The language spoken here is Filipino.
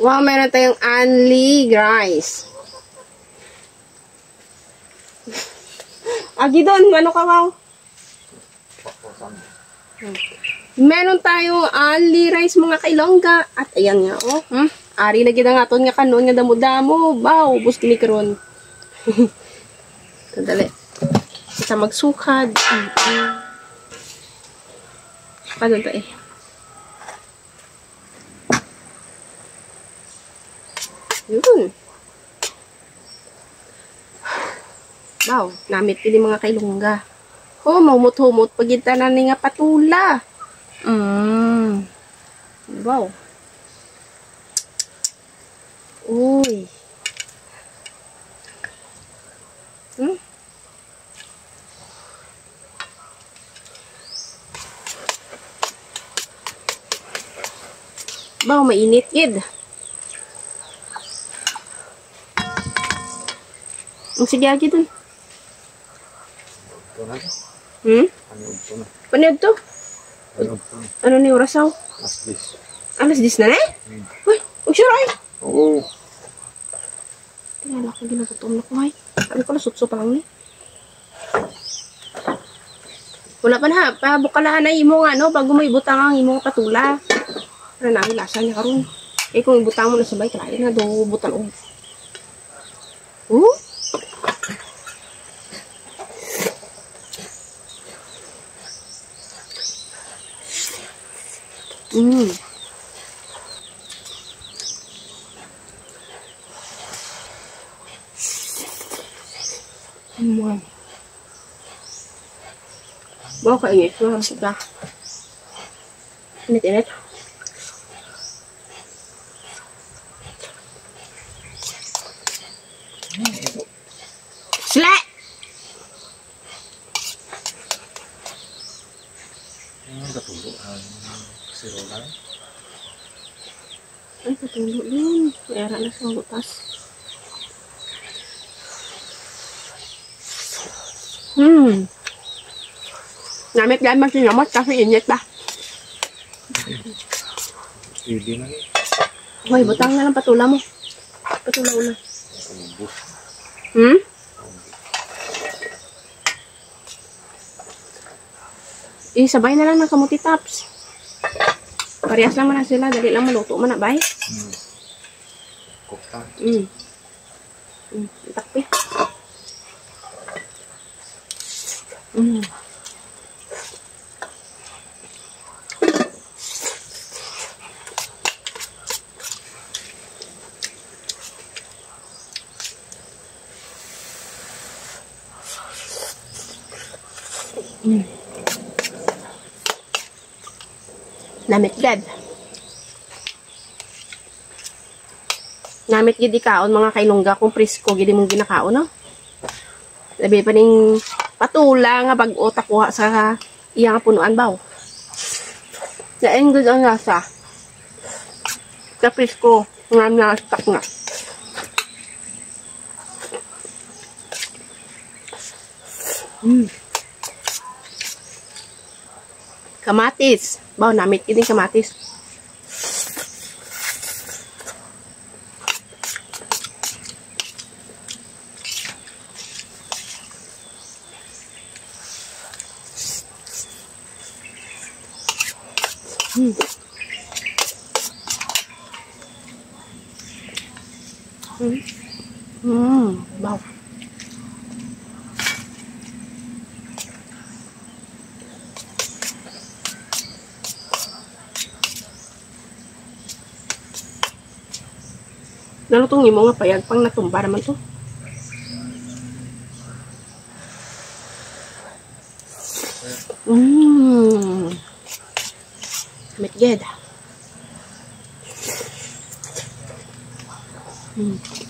Wow, meron tayong only rice. Agi doon, ano ka, wow? Meron tayong only rice mga kailongga. At ayan nga, oh. Hmm? Ari na gida nga ton nga kanon nga damo-damo. Baw, ubos kini karon. Sandali. Kita magsukad. Sukad ta eh. Yun. Wow, namit kini mga kailungga. Oh, maumot-humot pagita na nga patula. Mm. Wow. Uy. Hmm? Wow, mainit gid. Sige agi dun. Hmm? Panood to? Ano ni orasaw? Alas 10. Alas 10 na na? Hmm. Uy, sure ay. Oo. Tingnan ako ginagutom na ko ay. Ano ko lasutso pa lang ni. Wala pa na, pabukalahan na imo nga, no? Bago mo ibutang ang imong patula. Para na lasa niya karon. Eh kung ibutang mo na sabay, kalain na do ừ. mua bố phải nghĩ phương sẽ ra nên tiện đấy lại gặp đủ độ hơn ang sirolan. Ay, patulog yun. Mayara na sa butas. Hmm. Namit yan mas sinamot kasi init ba? Pwede na eh. Hoy, butang na lang patula mo. Patula mo na. Hmm? Eh, sabay na lang ng kamuti tops. Parehas lang man na sila. Dali lang maluto man na, bay. Kukta. Mm. Mm. Takpi. Mm. Mm. Namit gad. Namit gid ikaon mga kailungga kung presko gid mong ginakaon no. Labi pa ning patula nga pag utak kuha sa iya nga punuan baw. Lain gud ang lasa. Sa presko nga na stock nga. Mm. Kamatis. Baw, namit gid ning kamatis. Hmm. Hmm. Hmm. Wow. Nalutong mo nga payag pang natumba naman to. Mmm. Mitged. Mm.